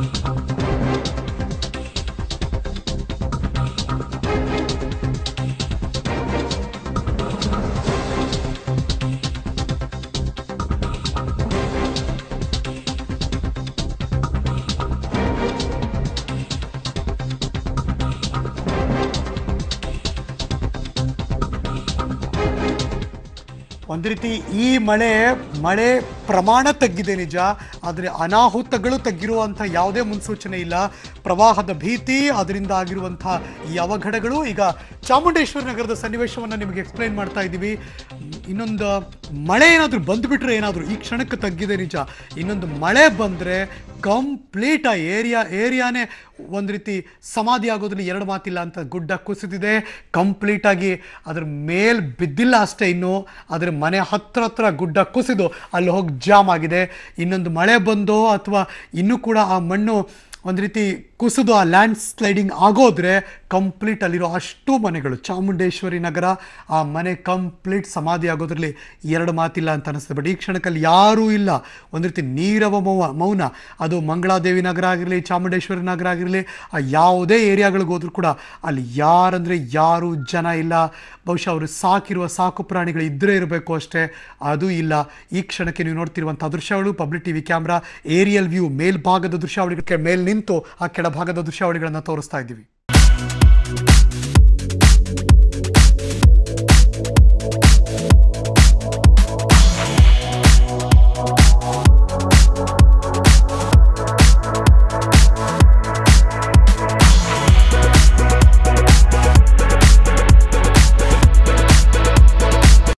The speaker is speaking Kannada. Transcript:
Thank you. ಒಂದು ರೀತಿ ಈ ಮಳೆ ಮಳೆ ಪ್ರಮಾಣ ತಗ್ಗಿದೆ ನಿಜ, ಆದರೆ ಅನಾಹುತಗಳು ತಗ್ಗಿರುವಂಥ ಯಾವುದೇ ಮುನ್ಸೂಚನೆ ಇಲ್ಲ. ಪ್ರವಾಹದ ಭೀತಿ, ಅದರಿಂದ ಆಗಿರುವಂಥ ಈ ಅವಘಡಗಳು, ಈಗ ಚಾಮುಂಡೇಶ್ವರಿ ನಗರದ ಸನ್ನಿವೇಶವನ್ನು ನಿಮಗೆ ಎಕ್ಸ್ಪ್ಲೈನ್ ಮಾಡ್ತಾ ಇದ್ದೀವಿ. ಇನ್ನೊಂದು ಮಳೆ ಏನಾದರೂ ಬಂದುಬಿಟ್ರೆ ಏನಾದರೂ, ಈ ಕ್ಷಣಕ್ಕೆ ತಗ್ಗಿದೆ ನಿಜ. ಇನ್ನೊಂದು ಮಳೆ ಬಂದರೆ ಕಂಪ್ಲೀಟ್ ಆ ಏರಿಯಾ ಏರಿಯಾನೇ ಒಂದು ರೀತಿ ಸಮಾಧಿ ಆಗೋದ್ರಲ್ಲಿ ಎರಡು ಮಾತಿಲ್ಲ ಅಂತ ಗುಡ್ಡ ಕುಸಿದಿದೆ. ಕಂಪ್ಲೀಟಾಗಿ ಅದ್ರ ಮೇಲೆ ಬಿದ್ದಿಲ್ಲ ಅಷ್ಟೇ ಇನ್ನು. ಅದ್ರ ಮನೆ ಹತ್ರ ಹತ್ರ ಗುಡ್ಡ ಕುಸಿದು ಅಲ್ಲಿ ಹೋಗಿ ಜಾಮ್ ಆಗಿದೆ. ಇನ್ನೊಂದು ಮಳೆ ಬಂದೋ ಅಥವಾ ಇನ್ನೂ ಕೂಡ ಆ ಮಣ್ಣು ಒಂದು ರೀತಿ ಕುಸಿದು ಆ ಲ್ಯಾಂಡ್ ಸ್ಲೈಡಿಂಗ್ ಆಗೋದ್ರೆ ಕಂಪ್ಲೀಟ್ ಅಲ್ಲಿರೋ ಅಷ್ಟು ಮನೆಗಳು. ಚಾಮುಂಡೇಶ್ವರಿ ನಗರ, ಆ ಮನೆ ಕಂಪ್ಲೀಟ್ ಸಮಾಧಿ ಆಗೋದ್ರಲ್ಲಿ ಎರಡು ಮಾತಿಲ್ಲ ಅಂತ ಅನ್ನಿಸ್ತದೆ ಬಟ್ ಈ ಕ್ಷಣಕ್ಕಲ್ಲಿ ಯಾರೂ ಇಲ್ಲ. ಒಂದು ರೀತಿ ನೀರವ ಮೌ ಮೌನ. ಅದು ಮಂಗಳಾದೇವಿ ನಗರ ಆಗಿರಲಿ, ಚಾಮುಂಡೇಶ್ವರಿ ನಗರ ಆಗಿರಲಿ, ಆ ಯಾವುದೇ ಏರಿಯಾಗಳಿಗೆ ಹೋದ್ರೂ ಕೂಡ ಅಲ್ಲಿ ಯಾರಂದರೆ ಯಾರು ಜನ ಇಲ್ಲ. ಬಹುಶಃ ಅವರು ಸಾಕಿರುವ ಸಾಕು ಪ್ರಾಣಿಗಳು ಇದ್ದರೆ ಇರಬೇಕು ಅಷ್ಟೇ. ಅದು ಇಲ್ಲ. ಈ ಕ್ಷಣಕ್ಕೆ ನೀವು ನೋಡ್ತಿರುವಂಥ ದೃಶ್ಯಗಳು public TV camera, aerial view, ಮೇಲ್ಭಾಗದ ದೃಶ್ಯಾವಳಿಗಳಿಗೆ ಮೇಲೆ ನಿಂತು ಆ ಕೆಳಭಾಗದ ದೃಶ್ಯಾವಳಿಗಳನ್ನು ತೋರಿಸ್ತಾ ಇದ್ದೀವಿ.